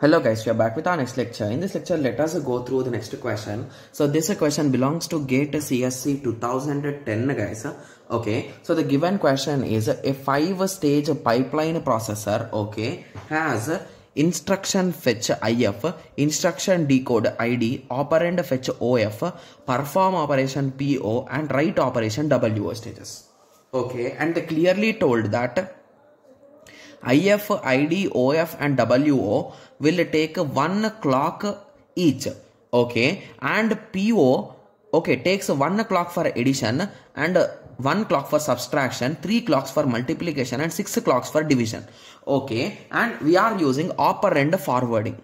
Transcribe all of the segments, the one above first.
Hello guys, we are back with our next lecture. In this lecture, let us go through the next question. So this question belongs to GATE CSE 2010 guys. Okay, so the given question is a five stage pipeline processor, okay, has instruction fetch IF, instruction decode ID, operand fetch OF, perform operation PO and write operation WO stages. Okay, and they clearly told that IF, ID, OF and WO will take one clock each. Okay. And PO, okay, takes one clock for addition and one clock for subtraction, three clocks for multiplication and six clocks for division. Okay. And we are using operand forwarding.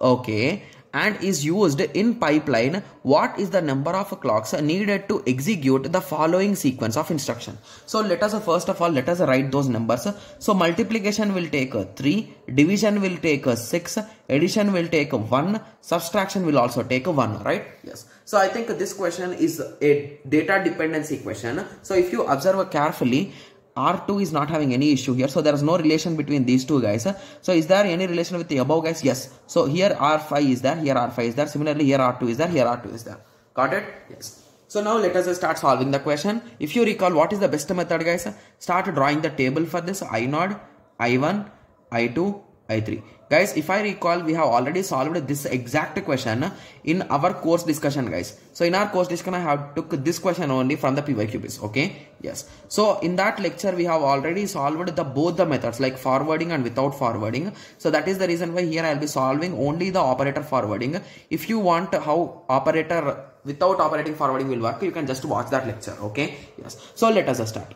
Okay and is used in pipeline what is the number of clocks needed to execute the following sequence of instruction? So let us first of all let us write those numbers. So multiplication will take 3 division will take 6 addition will take 1 subtraction will also take 1 right? Yes. So i think this question is a data dependency question. So if you observe carefully R2 is not having any issue here. So there is no relation between these two guys. So is there any relation with the above guys? Yes. So here R5 is there, here R5 is there. Similarly, here R2 is there, here R2 is there. Got it? Yes. So now let us start solving the question. If you recall, what is the best method guys? Start drawing the table for this I node, I1, I2, I3. Guys, if I recall, we have already solved this exact question in our course discussion, guys. So in our course discussion, I have took this question only from the PYQBs. Okay. Yes. So in that lecture, we have already solved the both the methods like forwarding and without forwarding. So that is the reason why here I'll be solving only the operator forwarding. If you want how operator without operating forwarding will work, you can just watch that lecture. Okay. Yes. So let us start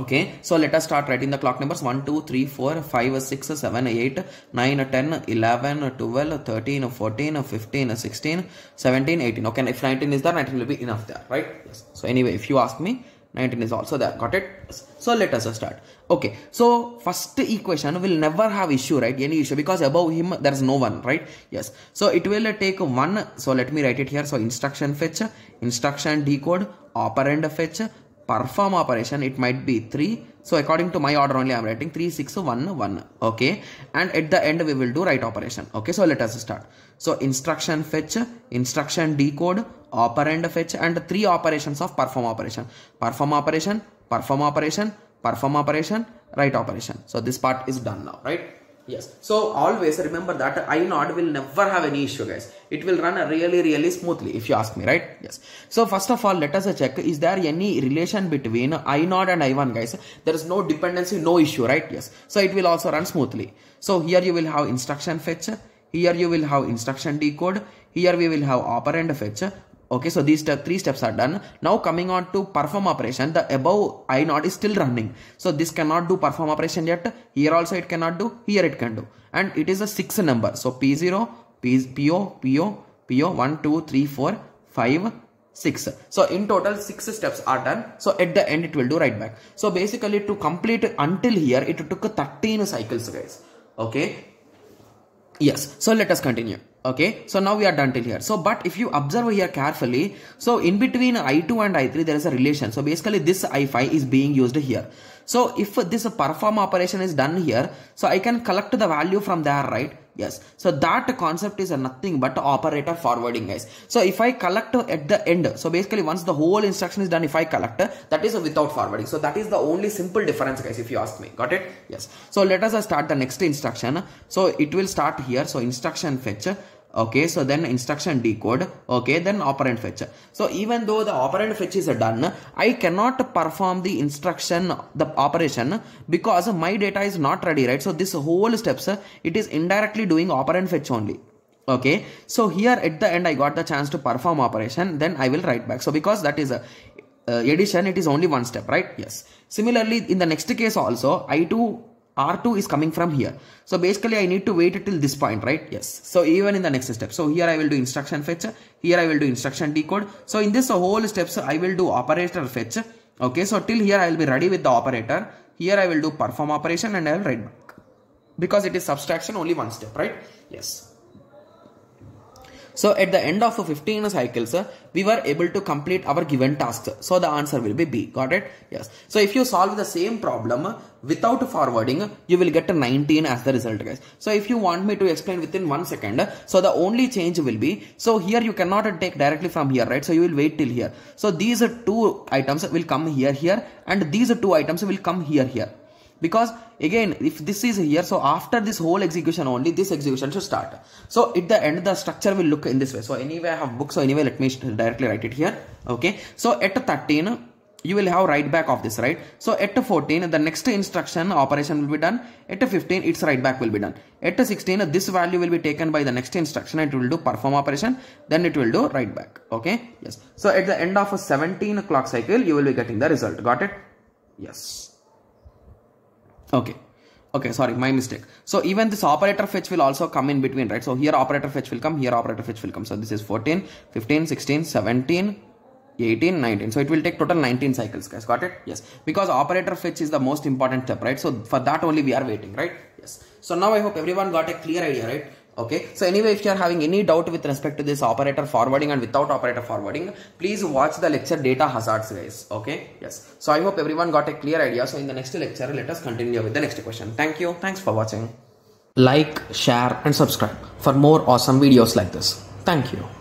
okay so let us start writing the clock numbers. 1 2 3 4 5 6 7 8 9 10 11 12 13 14 15 16 17 18 okay and if 19 is there 19 will be enough there right? Yes. so anyway if you ask me 19 is also there. Got it? Yes. so let us start. Okay so first equation will never have issue right? Any issue because above him there is no one right? Yes. So it will take one. So let me write it here. So instruction fetch instruction decode operand fetch perform operation it might be 3 so according to my order only i'm writing 3 6 1 1 okay? And at the end we will do write operation. Okay? So let us start. So instruction fetch instruction decode operand fetch and three operations of perform operation. Perform operation perform operation perform operation write operation. So this part is done now right yes. So always remember that i node will never have any issue guys. It will run really really smoothly if you ask me right? Yes. So first of all let us check is there any relation between i node and i1 guys? There is no dependency no issue right? Yes. So it will also run smoothly. So here you will have instruction fetch. Here you will have instruction decode. Here we will have operand fetch okay so these three steps are done. Now coming on to perform operation the above i node is still running. So this cannot do perform operation yet. Here also it cannot do here it can do. And it is a six number. So p0 p, po po po 1 2 3 4 5 6 so in total six steps are done. So at the end it will do write back. So basically to complete until here it took 13 cycles guys. Okay? Yes. So let us continue okay so now we are done till here. So but if you observe here carefully so in between i2 and i3 there is a relation. So basically this i5 is being used here. So if this perform operation is done here so i can collect the value from there right? Yes. So that concept is nothing but operator forwarding guys. So if i collect at the end so basically once the whole instruction is done if i collect that is without forwarding. So that is the only simple difference guys if you ask me. Got it? Yes. So let us start the next instruction. So it will start here. So instruction fetch okay so then instruction decode. Okay then operand fetch. So even though the operand fetch is done i cannot perform the instruction the operation because my data is not ready right? So this whole steps it is indirectly doing operand fetch only. Okay so here at the end i got the chance to perform operation then i will write back. So because that is a uh, addition it is only one step right? Yes. Similarly in the next case also i2 R2 is coming from here. So basically I need to wait till this point, right? Yes. So even in the next step. So here I will do instruction fetch. Here I will do instruction decode. So in this whole steps I will do operator fetch. Okay. So till here I will be ready with the operator. Here I will do perform operation and I will write back. Because it is subtraction only one step, right? Yes. So at the end of 15 cycles, we were able to complete our given tasks. So the answer will be B. Got it? Yes. So if you solve the same problem without forwarding, you will get a 19 as the result guys. So if you want me to explain within one second, so the only change will be, so here you cannot take directly from here, right? So you will wait till here. So these two items will come here, here and these two items will come here, here because again if this is here so after this whole execution only this execution should start. So at the end the structure will look in this way. So anyway i have book so anyway let me directly write it here. Okay? So at 13 you will have write back of this right? So at 14 the next instruction operation will be done. At 15 its write back will be done. At 16 this value will be taken by the next instruction. It will do perform operation. Then it will do write back. Okay? Yes. So at the end of a 17 clock cycle you will be getting the result. Got it? Yes okay. Okay sorry my mistake. So even this operator fetch will also come in between right? So here operator fetch will come here operator fetch will come. So this is 14 15 16 17 18 19 so it will take total 19 cycles guys. Got it? Yes. Because operator fetch is the most important step right? So for that only we are waiting right? Yes. So now i hope everyone got a clear idea right okay? So anyway if you are having any doubt with respect to this operator forwarding and without operator forwarding please watch the lecture data hazards guys. Okay? Yes. So i hope everyone got a clear idea. So in the next lecture let us continue with the next question. Thank you. Thanks for watching. Like share and subscribe for more awesome videos like this. Thank you